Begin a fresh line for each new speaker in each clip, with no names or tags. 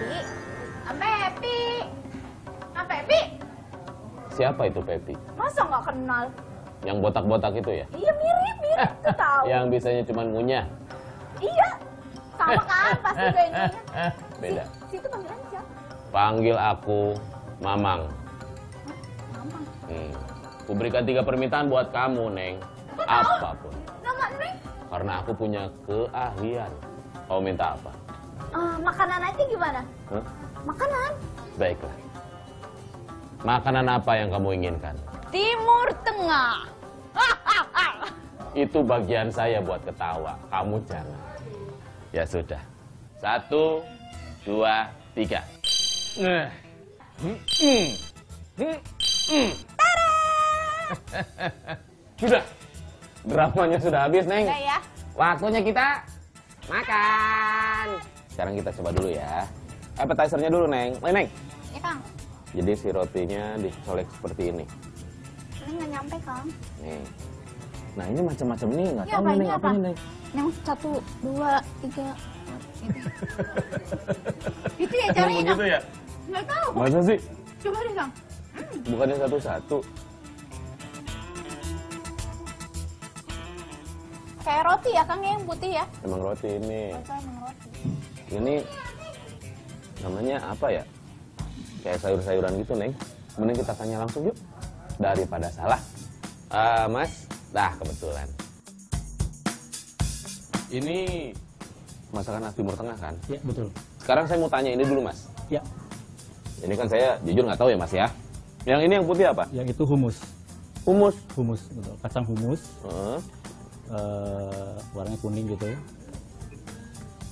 Pepi. Pepi. Pepi. Siapa itu Pepi?
Masa nggak kenal?
Yang botak-botak itu ya?
Iya mirip, mirip eh, tuh tahu.
Yang bisanya cuma ngunyah.
Iya. Sama kan pasti kayaknya.
Eh, beda.
Si, itu panggilan siapa?
Panggil aku Mamang.
Mamang.
Hmm. Kuberikan tiga permintaan buat kamu, Neng.
Apa
pun.
Nama Neng?
Karena aku punya keahlian. Kau minta apa?
Ah, makanan aja gimana?
Hah?
Makanan.
Baiklah. Makanan apa yang kamu inginkan?
Timur Tengah.
Itu bagian saya buat ketawa. Kamu jangan. Ya sudah. Satu, dua, tiga. Eh. Hmm, hmm, hmm. Sudah. Dramanya sudah habis, Neng.
Udah ya.
Waktunya kita makan. Sekarang kita coba dulu ya. Appetizer-nya dulu, Neng. Nih, Neng.
Ya Kang.
Jadi si rotinya dicolek seperti ini.
Ini nggak nyampe Kang.
Nih. Nah, ini macam-macam nih, nggak
Ini
tahu
apa,
nih,
ini
Neng,
apa?
apanya, Neng.
Yang satu, dua, tiga, empat. Gitu. itu ya caranya Kang.
ya?
Nggak tahu.
Masa sih?
Coba deh Kang.
Bukannya satu-satu.
Kayak roti ya Kang ya, yang putih ya.
Emang roti ini.
Rasa emang roti.
Ini namanya apa ya? Kayak sayur-sayuran gitu, Neng. Mending kita tanya langsung yuk. Daripada salah. Ah, mas, dah kebetulan. Ini masakan khas Timur Tengah kan?
Ya, betul.
Sekarang saya mau tanya ini dulu, Mas.
Ya,
Ini kan saya jujur nggak tahu ya, Mas ya. Yang ini yang putih apa?
yang itu humus.
Humus.
Humus, betul. Kacang humus,
Heeh.
eh, warnanya kuning gitu.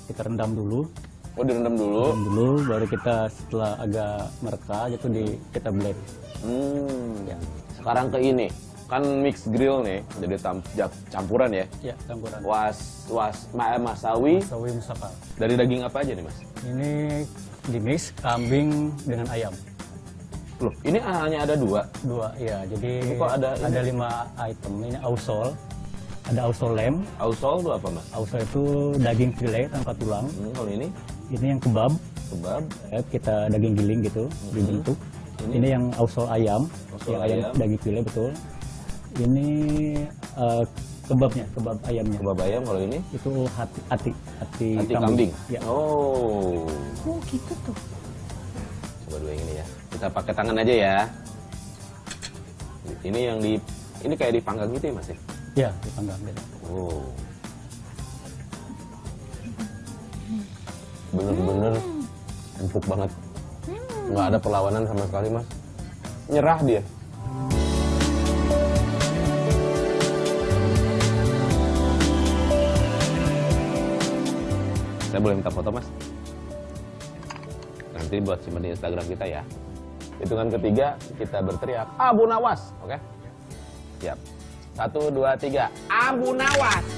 Kita rendam dulu,
Oh, direndam dulu.
rendam dulu, baru kita setelah agak mereka gitu di kita blend.
Hmm. Sekarang ke ini. Kan mix grill nih, jadi tam- campuran ya.
Ya, campuran.
Was was ma- eh, masawi
Sawi musaka.
dari daging apa aja nih, Mas?
Ini di mix kambing dengan ayam.
Loh, ini hanya ada dua.
Dua, ya. Jadi
Kok ada
ada,
ini?
lima item. Ini ausol, ada ausol lem.
Ausol itu apa, Mas?
Ausol itu daging file tanpa tulang.
Hmm, kalau ini
Ini yang kebab,
kebab.
ya, kita daging giling gitu dibentuk. Ini, yang ausol ayam,
Ausol
yang ayam,
ayam.
daging file betul. Ini eh, kebabnya, kebab ayamnya.
Kebab ayam kalau ini
Itu hati, hati, hati,
hati kambing.
Ya.
Oh.
Oh gitu tuh.
Coba dua yang ini ya. Kita pakai tangan aja ya. Ini yang di ini kayak dipanggang gitu ya, Mas ya?
Ya, dipanggang gitu.
Oh. Bener-bener empuk banget. Nggak ada perlawanan sama sekali, Mas. Nyerah dia. Saya boleh minta foto, Mas? Nanti buat simpan di Instagram kita ya. Hitungan ketiga, kita berteriak, Abu Nawas. Oke? Siap. Satu, dua, tiga. Abu Nawas.